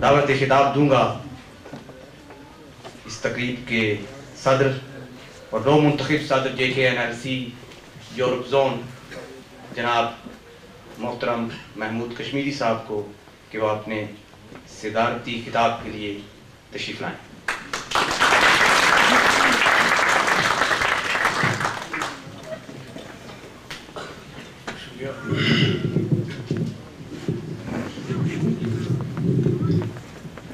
दावत खिताब दूँगा। इस तकरीब के सदर और दो मुंतब सदर J K N R C, Europe zone, जनाब मोहतरम महमूद कश्मीरी साहब को कि वह अपने सिदारती खिताब के लिए तशीफ लाएँ।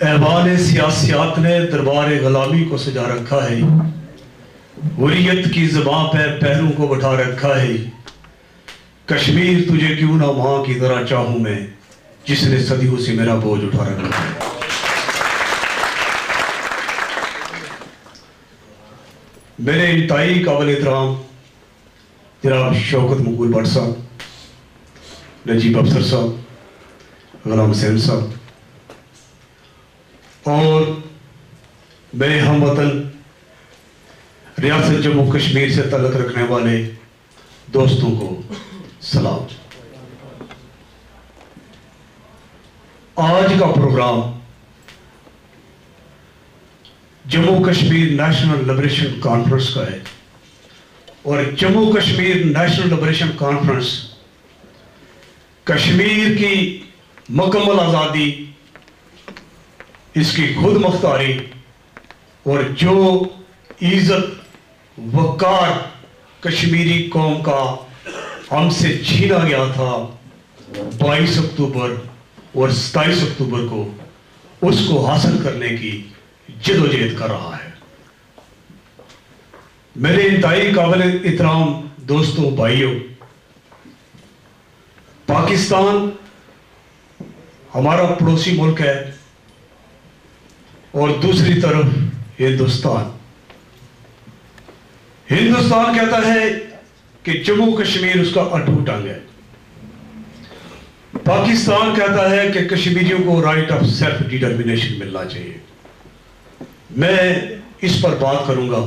ऐवान सियासियात ने दरबार गुलामी को सजा रखा है। हुरियत की जबां पे पैरों को बैठा रखा है। कश्मीर तुझे क्यों ना माँ की तरह चाहूँ मैं, जिसने सदियों से मेरा बोझ उठा रखा है? मेरे इंतई काबल एहतराम जनाब शौकत मकबूल भट्ट साहब, नजीब अफसर साहब, गुलाम हुसैन साहब और मेरे हम वतन रियासत जम्मू कश्मीर से तलक रखने वाले दोस्तों को सलाम। आज का program Jammu Kashmir national liberation conference का है और Jammu Kashmir national liberation conference Kashmir की मुकम्मल आज़ादी इसकी खुद मुख्तारी और जो इज़्ज़त वकार कश्मीरी कौम का हमसे छीना गया था 22 अक्टूबर और 27 अक्टूबर को उसको हासिल करने की जदोजहद कर रहा है। मेरे इंतई काबिल इतराम दोस्तों, भाइयों, पाकिस्तान हमारा पड़ोसी मुल्क है। और दूसरी तरफ़ हिंदुस्तान। हिंदुस्तान कहता है कि जम्मू कश्मीर उसका अटूट अंग है। पाकिस्तान कहता है कि कश्मीरियों को राइट ऑफ़ सेल्फ डिटर्मिनेशन मिलना चाहिए। मैं इस पर बात करूँगा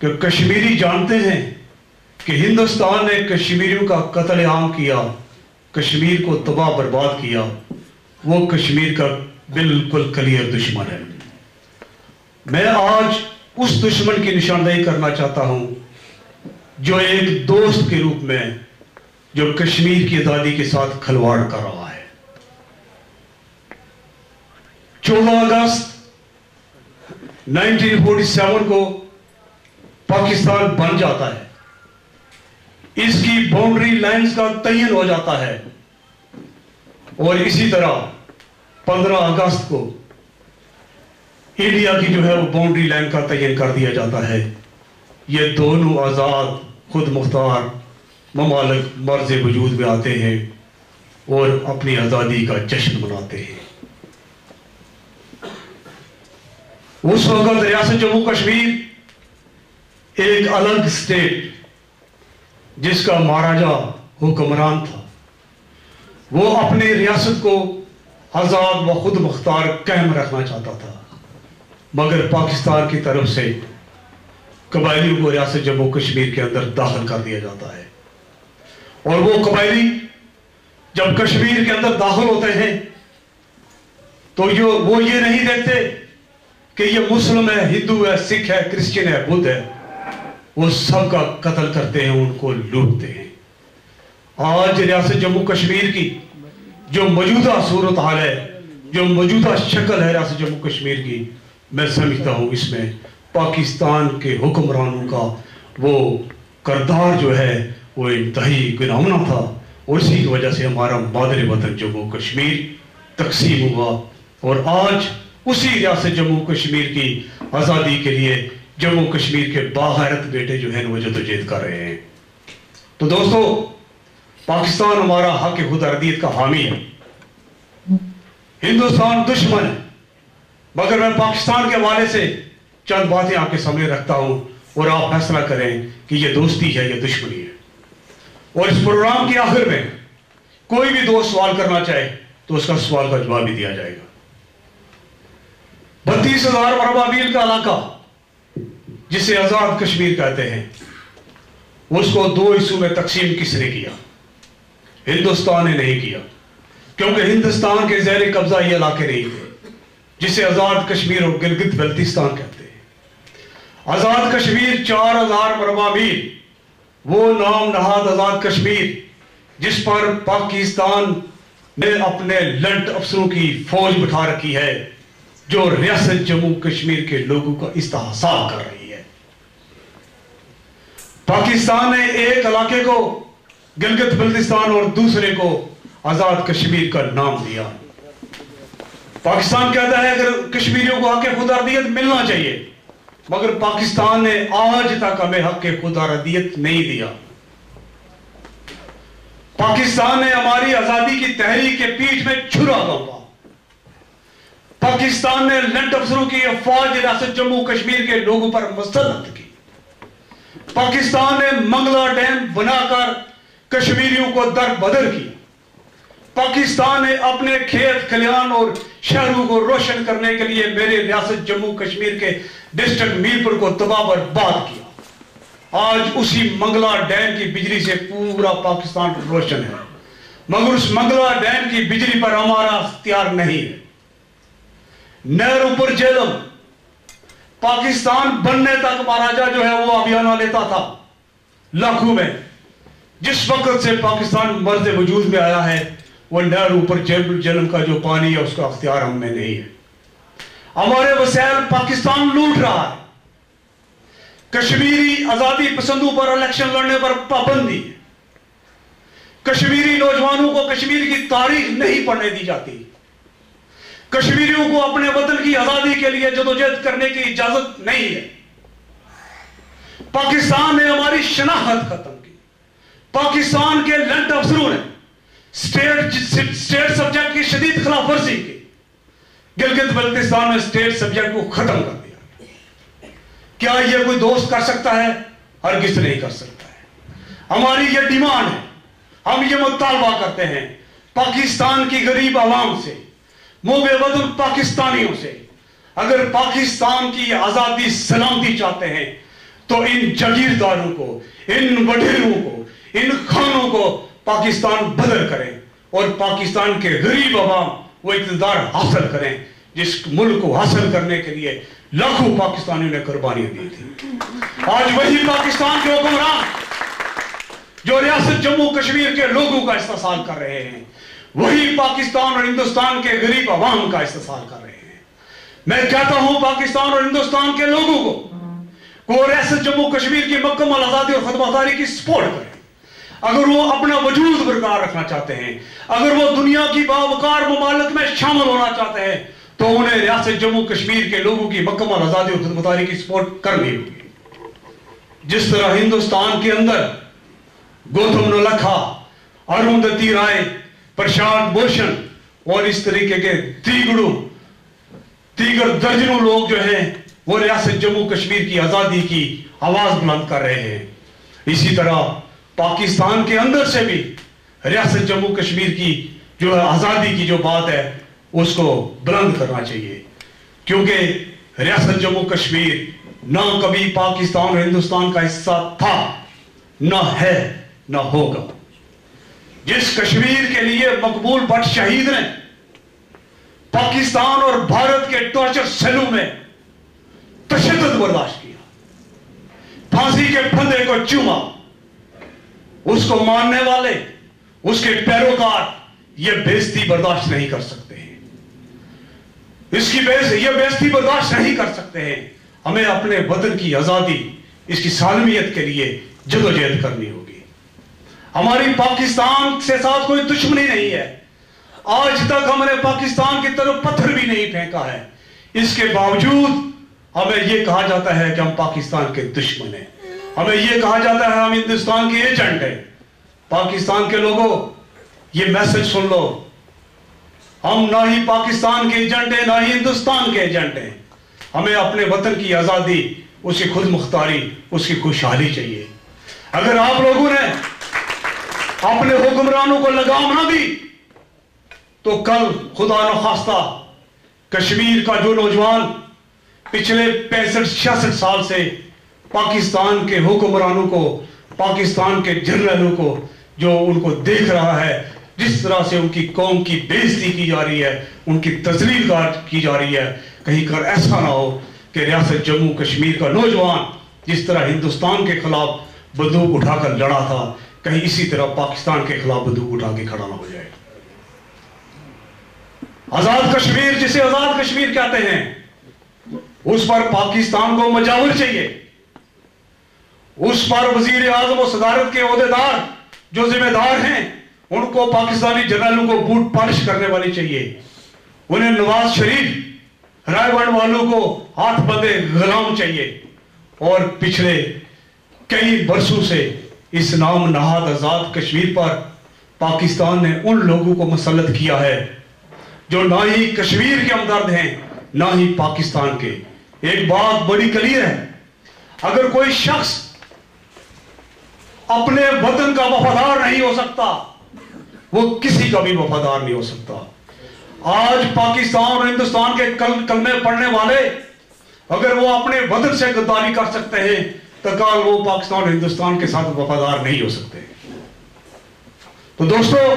कि कश्मीरी जानते हैं कि हिंदुस्तान ने कश्मीरियों का कत्लेआम किया, कश्मीर को तबाह बर्बाद किया, वो कश्मीर का बिल्कुल क्लियर दुश्मन है। मैं आज उस दुश्मन की निशानदेही करना चाहता हूँ, जो एक दोस्त के रूप में, जो कश्मीर की आज़ादी के साथ खलवाड़ कर रहा है। चौदह अगस्त 1947 को पाकिस्तान बन जाता है। इसकी बाउंड्री लाइंस का तयन हो जाता है। और इसी तरह 15 अगस्त को इंडिया की जो है वो बाउंड्री लाइन का तयन कर दिया जाता है। ये दोनों आज़ाद, खुद मुख्तार, ममालक मर्ज वजूद में आते हैं और अपनी आज़ादी का जश्न मनाते हैं। उस वक्त रियासत जम्मू कश्मीर एक अलग स्टेट जिसका महाराजा हुक्मरान था। वो अपने रियासत को आज़ाद व खुद मुख्तार कैम रखना चाहता था। मगर पाकिस्तान की तरफ़ से कबायलियों को रियासत जम्मू कश्मीर के अंदर दाखिल कर दिया जाता है। और वो कबायली जब कश्मीर के अंदर दाखिल होते हैं तो यो, वो ये नहीं देखते कि ये मुस्लिम है, हिंदू है, सिख है, क्रिश्चियन है, बुद्ध है। वो सबका कत्ल करते हैं, उनको लूटते हैं। आज रियासत जम्मू कश्मीर की जो मौजूदा सूरत हाल है, जो मौजूदा शक्ल है रियासत जम्मू कश्मीर की, मैं समझता हूँ इसमें पाकिस्तान के हुक्मरानों का वो करदार जो है, वो इंतही गुनामना था। और इसी की वजह से हमारा मादर वतन जम्मू कश्मीर तकसीम हुआ और आज उसी रियासत जम्मू कश्मीर की आज़ादी के लिए जम्मू कश्मीर के बाहरत बेटे जो हैं, वो जदोजहद कर रहे हैं। तो दोस्तों पाकिस्तान हमारा हक खुद अरदियत का हामी है। हिंदुस्तान दुश्मन है। मगर मैं पाकिस्तान के हवाले से चंद बातें आपके सामने रखता हूँ और आप फैसला करें कि यह दोस्ती है, या दुश्मनी है। और इस प्रोग्राम के आखिर में कोई भी दोस्त सवाल करना चाहे तो उसका सवाल का जवाब भी दिया जाएगा। बत्तीस हज़ार मरबा मील का इलाका, जिसे आज़ाद कश्मीर कहते हैं, उसको दो हिस्सों में तकसीम किसने किया? हिंदुस्तान ने नहीं किया। क्योंकि हिंदुस्तान के जैर कब्जा ये इलाके नहीं थे, जिसे आज़ाद कश्मीर और गिलगित बल्तिस्तान कहते हैं। आज़ाद कश्मीर चार हज़ार मरबा मील, वो नाम नहाद आज़ाद कश्मीर, जिस पर पाकिस्तान ने अपने लंट अफसरों की फौज बिठा रखी है, जो रियासत जम्मू कश्मीर के लोगों का इस्तेसाल कर रही है। पाकिस्तान ने एक इलाके को गिलगित बल्तिस्तान और दूसरे को आज़ाद कश्मीर का नाम दिया। पाकिस्तान कहता है, अगर कश्मीरियों को हक खुद अरदियत मिलना चाहिए, मगर पाकिस्तान ने आज तक हमें हक खुद अरदियत नहीं दिया। पाकिस्तान ने हमारी आज़ादी की तहरीक के पीठ में छुरा गंवा पाकिस्तान ने लंट अफसरों की अफवाज रियासत जम्मू कश्मीर के लोगों पर मुस्तरद की। पाकिस्तान ने मंगला डैम बनाकर कश्मीरियों को दर बदर किया पाकिस्तान ने अपने खेत खलियान और शहरों को रोशन करने के लिए मेरे रियासत जम्मू कश्मीर के डिस्ट्रिक्ट मीरपुर को तबाह बर्बाद किया। आज उसी मंगला डैम की बिजली से पूरा पाकिस्तान रोशन है। मगर उस मंगला डैम की बिजली पर हमारा अख्तियार नहीं है। नहर ऊपर जेलम। पाकिस्तान बनने तक महाराजा जो है वो अभियान लेता था, लाखों में। जिस वक्त से पाकिस्तान मर्द वजूद में आया है वो नहर ऊपर जन्म का जो पानी है, उसका अख्तियार हमें नहीं है। हमारे वसैल पाकिस्तान लूट रहा है। कश्मीरी आज़ादी पसंदों पर, इलेक्शन लड़ने पर पाबंदी कश्मीरी नौजवानों को कश्मीर की तारीख नहीं पढ़ने दी जाती। कश्मीरियों को अपने वतन की आज़ादी के लिए जदोजहद करने की इजाज़त नहीं है। पाकिस्तान ने हमारी शनाख्त खत्म पाकिस्तान के लंट अफसरों ने स्टेट स्टेट सब्जेक्ट की शदीद खिलाफ वर्जी की। गिलगित बल्तिस्तान में स्टेट सब्जेक्ट को खत्म कर दिया। क्या यह कोई दोस्त कर सकता है? हर किस नहीं कर सकता है। हमारी यह डिमांड है। हम ये मुतालबा करते हैं पाकिस्तान की गरीब आवाम से मुँह वज़न पाकिस्तानियों से। अगर पाकिस्तान की आज़ादी सलामती चाहते हैं तो इन जगीरदारों को, इन वडेरों को इन खानों को पाकिस्तान बदल करें और पाकिस्तान के गरीब अवाम वो इकतदार हासिल करें, जिस मुल्क को हासिल करने के लिए लाखों पाकिस्तानियों ने कुर्बानियाँ दी थी। आज वही पाकिस्तान के हुक्मरान, जो रियासत जम्मू कश्मीर के लोगों का इस्तेसाल कर रहे हैं, वही पाकिस्तान और हिंदुस्तान के गरीब अवाम का इस्तेसाल कर रहे हैं। मैं कहता हूँ पाकिस्तान और हिंदुस्तान के लोगों को रियासत जम्मू कश्मीर की मक्कमल आज़ादी और खदमतारी की सपोर्ट करें। अगर वो अपना वजूद बरकरार रखना चाहते हैं, अगर वो दुनिया की बावकार ममालक में शामिल होना चाहते हैं तो उन्हें रियासत जम्मू कश्मीर के लोगों की मकमल आज़ादी और खुदमतारी की सपोर्ट करनी होगी। जिस तरह हिंदुस्तान के अंदर गौतम नलखा, अरुंधति राय, प्रशांत भूषण और इस तरीके के तीगड़ू, तीगर दर्जनों लोग जो हैं, वो रियासत जम्मू कश्मीर की आज़ादी की आवाज़ बुलंद कर रहे हैं। इसी तरह पाकिस्तान के अंदर से भी रियासत जम्मू कश्मीर की जो आज़ादी की जो बात है, उसको बुलंद करना चाहिए। क्योंकि रियासत जम्मू कश्मीर ना कभी पाकिस्तान और हिंदुस्तान का हिस्सा था, ना है, ना होगा। जिस कश्मीर के लिए मकबूल भट्ट शहीद ने, पाकिस्तान और भारत के टॉर्चर सेलों में तशद बर्दाश्त किया, फांसी के फंदे को चूमा उसको मानने वाले, उसके पैरोकार ये बेजती बर्दाश्त नहीं कर सकते हैं। इसकी बेस ये बेजती बर्दाश्त नहीं कर सकते हैं। हमें अपने वतन की आज़ादी, इसकी सालमियत के लिए जदोजहद करनी होगी। हमारी पाकिस्तान से साथ कोई दुश्मनी नहीं है। आज तक हमने पाकिस्तान की तरफ़ पत्थर भी नहीं फेंका है। इसके बावजूद हमें यह कहा जाता है कि हम पाकिस्तान के दुश्मन हैं। हमें यह कहा जाता है, हम हिंदुस्तान के एजेंट हैं। पाकिस्तान के लोगों, ये मैसेज सुन लो। हम ना ही पाकिस्तान के एजेंट हैं, ना ही हिंदुस्तान के एजेंट हैं। हमें अपने वतन की आज़ादी, उसकी खुद मुख्तारी, उसकी खुशहाली चाहिए। अगर आप लोगों ने अपने हुक्मरानों को लगाम ना दी तो कल खुदा न खास्ता, कश्मीर का जो नौजवान पिछले पैंसठ, छियासठ साल से पाकिस्तान के हुक्मरानों को, पाकिस्तान के जनरलों को, जो उनको देख रहा है, जिस तरह से उनकी कौम की बेइज्जती की जा रही है, उनकी तजलील की जा रही है, कहीं कर ऐसा ना हो कि रियासत जम्मू कश्मीर का नौजवान, जिस तरह हिंदुस्तान के खिलाफ बंदूक उठाकर लड़ा था, कहीं इसी तरह पाकिस्तान के खिलाफ बंदूक उठा के खड़ा ना हो जाए। आज़ाद कश्मीर, जिसे आज़ाद कश्मीर कहते हैं, उस पर पाकिस्तान को मजावर चाहिए। उस पर वज़ीर आज़म और सदारत के अहदेदार जो जिम्मेदार हैं, उनको पाकिस्तानी जनरलों को बूट पॉलिश करने वाली चाहिए। उन्हें नवाज़ शरीफ रायगढ़ वालों को हाथ बंदे गुलाम चाहिए। और पिछले कई वर्षों से इस नाम नहाद आज़ाद कश्मीर पर पाकिस्तान ने उन लोगों को मसलत किया है, जो ना ही कश्मीर के हमदर्द हैं, ना ही पाकिस्तान के। एक बात बड़ी क्लियर है, अगर कोई शख्स अपने वतन का वफादार नहीं हो सकता। वो किसी का भी वफादार नहीं हो सकता। आज पाकिस्तान और हिंदुस्तान के कल, कलमे पढ़ने वाले, अगर वो अपने वतन से गद्दारी कर सकते हैं तो कल वो पाकिस्तान हिंदुस्तान के साथ वफादार नहीं हो सकते। तो दोस्तों,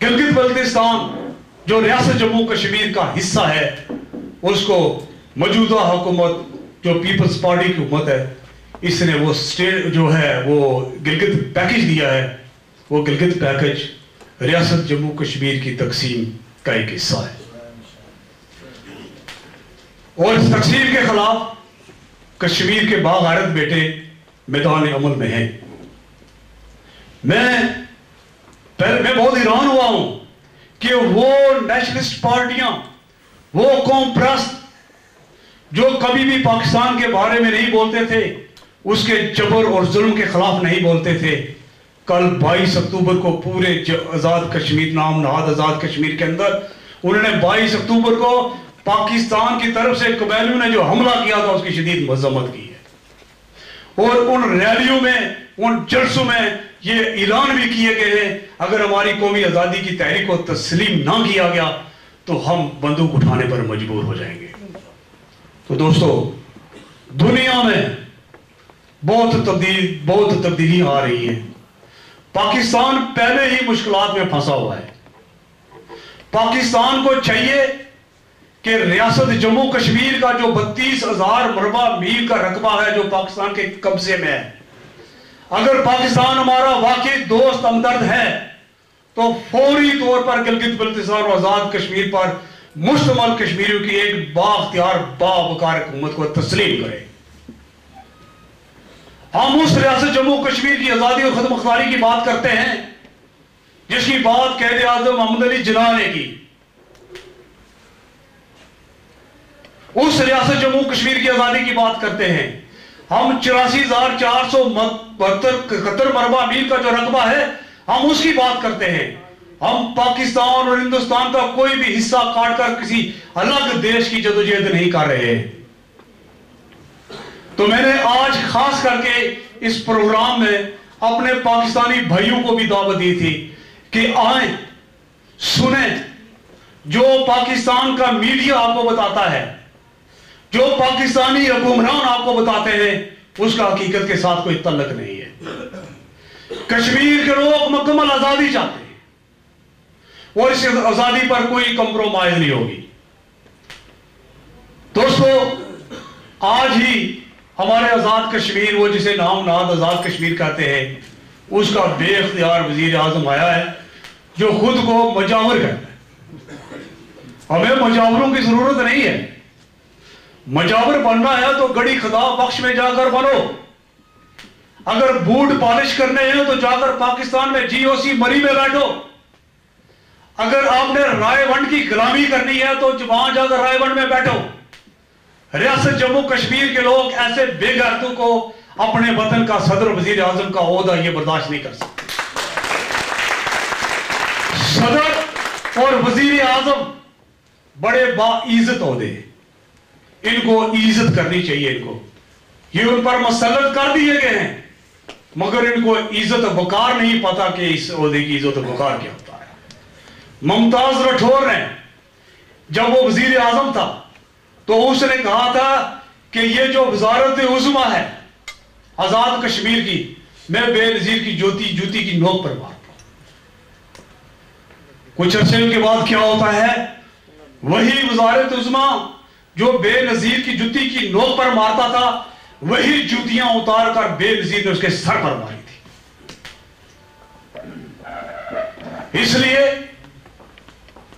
गिलगित बल्तिस्तान, जो रियासत जम्मू कश्मीर का हिस्सा है, उसको मौजूदा हुकूमत, जो पीपल्स पार्टी की हुकूमत है इसने वो स्टेट जो है, वो गिलगित पैकेज दिया है, वो गिलगित पैकेज रियासत जम्मू कश्मीर की तकसीम का एक हिस्सा है। और इस तकसीम के खिलाफ कश्मीर के बागारत बेटे मैदान अमल में हैं। मैं पहले, मैं बहुत हैरान हुआ हूँ कि वो नेशनलिस्ट पार्टियाँ, वो कौम प्रस्त, जो कभी भी पाकिस्तान के बारे में नहीं बोलते थे उसके जबर और जुल्म के खिलाफ नहीं बोलते थे। कल 22 अक्टूबर को पूरे आज़ाद कश्मीर, नाम नहाद आज़ाद कश्मीर के अंदर उन्होंने 22 अक्टूबर को पाकिस्तान की तरफ़ से कबैलियों ने जो हमला किया था, उसकी शदीद मजम्मत की है। और उन रैलियों में, उन जलसों में ये ऐलान भी किए गए हैं, अगर हमारी कौमी आज़ादी की तहरीक को तस्लीम ना किया गया तो हम बंदूक उठाने पर मजबूर हो जाएँगे। तो दोस्तों, दुनिया में बहुत तब्दील, बहुत तब्दीलियाँ आ रही है। पाकिस्तान पहले ही मुश्किल में फंसा हुआ है। पाकिस्तान को चाहिए कि रियासत जम्मू कश्मीर का जो बत्तीस हज़ार मरबा मील का रकबा है, जो पाकिस्तान के कब्जे में है, अगर पाकिस्तान हमारा वाकई दोस्त हमदर्द है तो फौरी तौर पर गिलगित बल्तिस्तान और आज़ाद कश्मीर पर मुश्तमल कश्मीरियों की एक बाख्तियार बाबकार हुकूमत को तस्लीम करे। हम उस रियासत जम्मू कश्मीर की आज़ादी और खुद मुख्तारी की बात करते हैं, जिसकी बात कैद आज़म मोहम्मद अली जिना ने की। उस रियासत जम्मू कश्मीर की आज़ादी की बात करते हैं। हम चौरासी हज़ार चार सौ बहत्तर, इकहत्तर मरबा मील का जो रकबा है, हम उसकी बात करते हैं। हम पाकिस्तान और हिंदुस्तान का कोई भी हिस्सा काटकर किसी अलग देश की जदोजहद नहीं कर रहे हैं। तो मैंने आज खास करके इस प्रोग्राम में अपने पाकिस्तानी भाइयों को भी दावत दी थी कि आए, सुने, जो पाकिस्तान का मीडिया आपको बताता है, जो पाकिस्तानी हुक्मरान आपको बताते हैं, उसका हकीकत के साथ कोई तल्लक नहीं है। कश्मीर के लोग मुकम्मल आज़ादी चाहते हैं, और इस आज़ादी पर कोई कंप्रोमाइज नहीं होगी। दोस्तों, आज ही हमारे आज़ाद कश्मीर, वो जिसे नाम नाद आज़ाद कश्मीर कहते हैं, उसका बेख्तियार वज़ीर आज़म आया है, जो खुद को मजावर कहता है। हमें मजावरों की ज़रूरत नहीं है। मजावर बनना है तो गड़ी खदा पक्ष में जाकर बनो। अगर बूट पॉलिश करने हैं तो जाकर पाकिस्तान में जीओसी मरी में बैठो। अगर आपने रायवंड की गुलामी करनी है तो वहाँ जाकर रायवंड में बैठो। रियासत जम्मू कश्मीर के लोग ऐसे बेगैरतों को अपने वतन का सदर वज़ीर आज़म का अहदा ये बर्दाश्त नहीं कर सकते। सदर और वज़ीर आज़म बड़े बाइज्जत अहदे इनको इज़्ज़त करनी चाहिए इनको। ये उन पर मसलत कर दिए गए हैं, मगर इनको इज़्ज़त वकार नहीं पता कि इस अहदे की इज़्ज़त वकार क्या होता है। मुमताज़ राठौर ने जब वो वज़ीर आज़म था तो उसने कहा था कि ये जो वजारत उजमा है, आज़ाद कश्मीर की, मैं बेनजीर की ज्योति जूती की नोक पर मारता कुछ अरसे के बाद क्या होता है? वही वजारत उजमा जो बेनजीर की जुत्ती की नोक पर मारता था, वही जूतियाँ उतार कर बेनजीर ने उसके सर पर मारी थी। इसलिए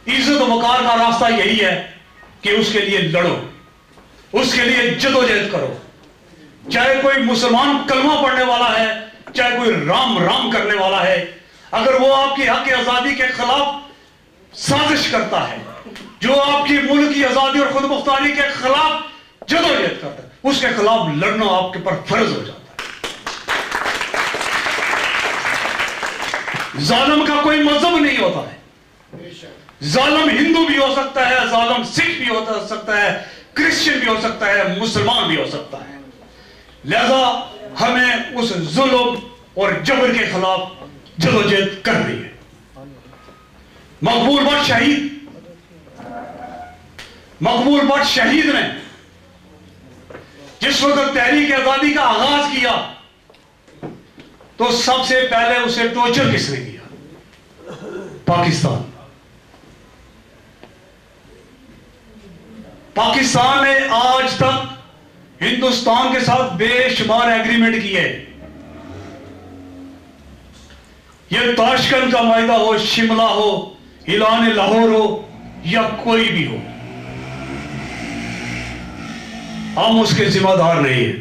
इज़्ज़त वकार का रास्ता यही है कि उसके लिए लड़ो, उसके लिए जदोजहद करो। चाहे कोई मुसलमान कलमा पढ़ने वाला है, चाहे कोई राम राम करने वाला है, अगर वो आपकी हक आज़ादी के खिलाफ साजिश करता है, जो आपकी मुल्क की आज़ादी और खुद मुख्तारी के खिलाफ जदोजहद करता है, उसके खिलाफ लड़ना आपके पर फ़र्ज़ हो जाता है। जालम का कोई मज़हब नहीं होता है। जालम हिंदू भी हो सकता है, जालम सिख भी हो सकता है, क्रिश्चियन भी हो सकता है, मुसलमान भी हो सकता है। लिहाजा हमें उस जुल्म और जबर के खिलाफ जदोजहद करनी है। मकबूल बट शहीद। मकबूल बट शहीद ने जिस वक्त तहरीक आज़ादी का आगाज़ किया तो सबसे पहले उसे टोर्चर किसने किया? पाकिस्तान। पाकिस्तान ने आज तक हिंदुस्तान के साथ बेशुमार एग्रीमेंट किए यह ताशकंद का मायदा हो, शिमला हो इलान लाहौर हो, या कोई भी हो, हम उसके जिम्मेदार नहीं है।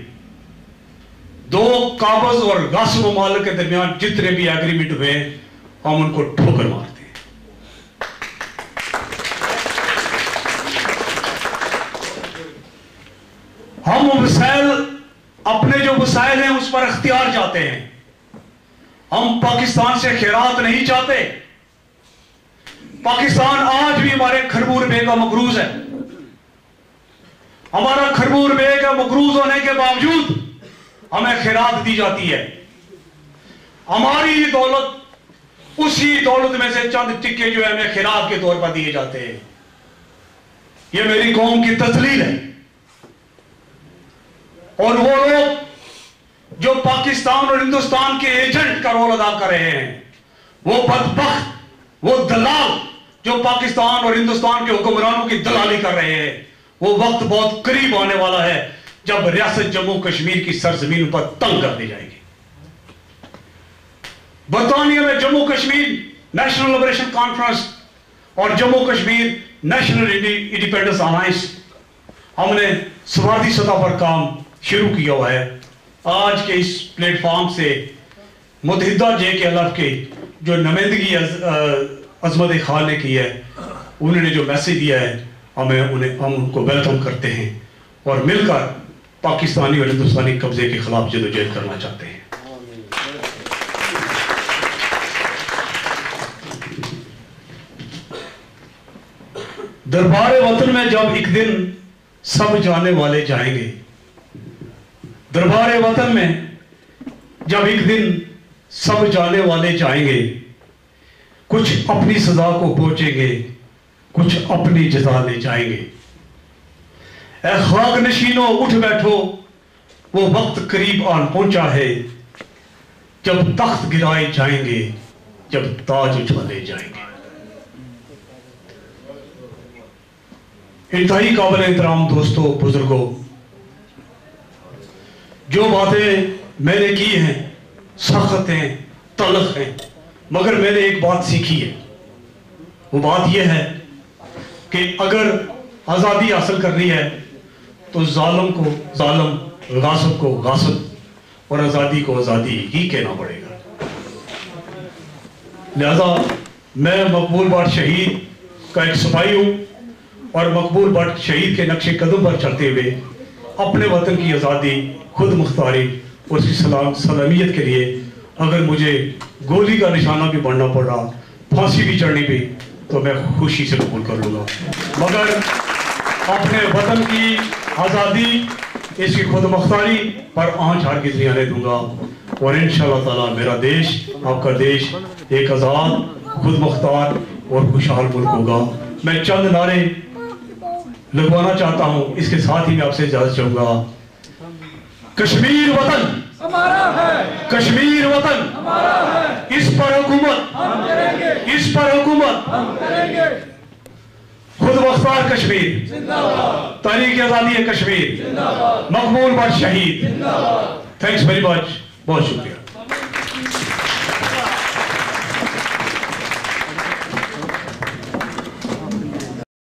दो काबज और गस ममाल के दरमियान जितने भी एग्रीमेंट हुए हम उनको ठोकर मारते हैं हम वसाइल अपने जो वसाइल हैं, उस पर अख्तियार चाहते हैं। हम पाकिस्तान से खैरात नहीं चाहते। पाकिस्तान आज भी हमारे खरबूर बे का मकरूज है। हमारा खरबूर बे का मकरूज होने के बावजूद हमें खैरात दी जाती है। हमारी दौलत, उसी दौलत में से चंद टिक्के जो है, हमें खिरात के तौर पर दिए जाते हैं। यह मेरी कौम की तस्लील है। और वो लोग जो पाकिस्तान और हिंदुस्तान के एजेंट का रोल अदा कर रहे हैं, वो बदबख्त, वो दलाल जो पाकिस्तान और हिंदुस्तान के हुक्मरानों की दलाली कर रहे हैं, वो वक्त बहुत करीब आने वाला है जब रियासत जम्मू कश्मीर की सरजमीन पर तंग कर दी जाएगी। बरतानिया में Jammu Kashmir national liberation conference और Jammu Kashmir national independence alliance, हमने स्वार्थी सतह पर काम शुरू किया है। आज के इस प्लेटफॉर्म से मुतहदा जे के अलफ के जो नुमाइंदगी अजमत खान ने की है, उन्होंने जो मैसेज दिया है, हमें उन्हें, हम उनको वेलकम करते हैं और मिलकर पाकिस्तानी और हिंदुस्तानी कब्जे के खिलाफ जदोजहद करना चाहते हैं। दरबार वतन में जब एक दिन सब जाने वाले जाएँगे दरबार वतन में जब एक दिन सब जाने वाले जाएँगे, कुछ अपनी सजा को पहुँचेंगे, कुछ अपनी जजा ले जाएँगे। खाक नशीनों, उठ बैठो, वो वक्त करीब आन पहुँचा है, जब तख्त गिराए जाएँगे, जब ताज उछाले जाएँगे। इंतहाई काबिल एहतराम दोस्तों, बुज़ुर्गों जो बातें मैंने की हैं, सख्त हैं, तलख हैं, मगर मैंने एक बात सीखी है। वो बात यह है कि अगर आज़ादी हासिल करनी है तो जालम को जालम गासब को गासब और आज़ादी को आज़ादी ही कहना पड़ेगा। लिहाजा मैं मकबूल बाट शहीद का एक सिपाही हूँ, और मकबूल भट्ट शहीद के नक्शे कदम पर चलते हुए अपने वतन की आज़ादी खुद मुख्तारी और उसकी सलाम, सलामियत के लिए अगर मुझे गोली का निशाना भी बढ़ना रहा, फांसी भी चढ़नी पड़ी तो मैं खुशी से कबूल कर लूँगा। मगर अपने वतन की आज़ादी, इसकी खुद मुख्तारी पर आँच हार की आने दूँगा। और इन ताला मेरा देश, आपका देश एक आज़ाद, खुद मुख्तार और खुशहाल मुल्क होगा। मैं चंद नारे लगवाना चाहता हूँ इसके साथ ही मैं आपसे इजाज़त चाहूँगा। कश्मीर वतन। हमारा है। कश्मीर वतन। हमारा है। इस पर हुकूमत। इस पर हुकूमत। खुद मुख्तार कश्मीर। तारीख आज़ादी है कश्मीर। मकबूल बट शहीद थैंक्स वेरी मच बहुत शुक्रिया।